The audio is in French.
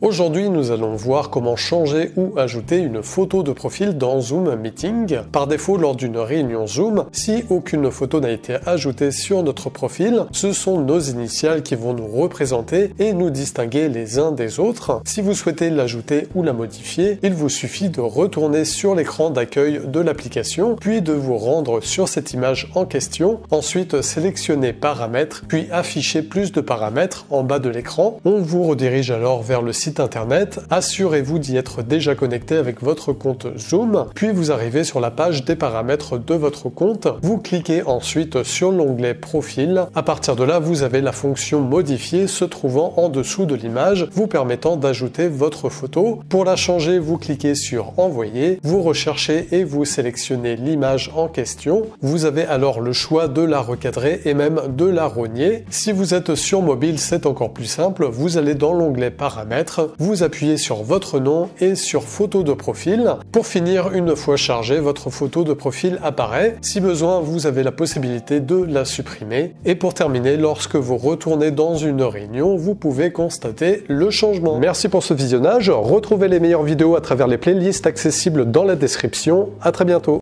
Aujourd'hui, nous allons voir comment changer ou ajouter une photo de profil dans Zoom Meeting. Par défaut, lors d'une réunion Zoom, si aucune photo n'a été ajoutée sur notre profil, ce sont nos initiales qui vont nous représenter et nous distinguer les uns des autres. Si vous souhaitez l'ajouter ou la modifier, il vous suffit de retourner sur l'écran d'accueil de l'application, puis de vous rendre sur cette image en question, ensuite sélectionner paramètres, puis afficher plus de paramètres en bas de l'écran. On vous redirige alors vers le site internet, assurez-vous d'y être déjà connecté avec votre compte Zoom, puis vous arrivez sur la page des paramètres de votre compte. Vous cliquez ensuite sur l'onglet Profil. À partir de là, vous avez la fonction Modifier se trouvant en dessous de l'image, vous permettant d'ajouter votre photo. Pour la changer, vous cliquez sur Envoyer, vous recherchez et vous sélectionnez l'image en question. Vous avez alors le choix de la recadrer et même de la rogner. Si vous êtes sur mobile, c'est encore plus simple. Vous allez dans l'onglet Paramètres vous appuyez sur votre nom et sur photo de profil. Pour finir, une fois chargé, votre photo de profil apparaît. Si besoin, vous avez la possibilité de la supprimer. Et pour terminer, lorsque vous retournez dans une réunion, vous pouvez constater le changement. Merci pour ce visionnage. Retrouvez les meilleures vidéos à travers les playlists accessibles dans la description. À très bientôt.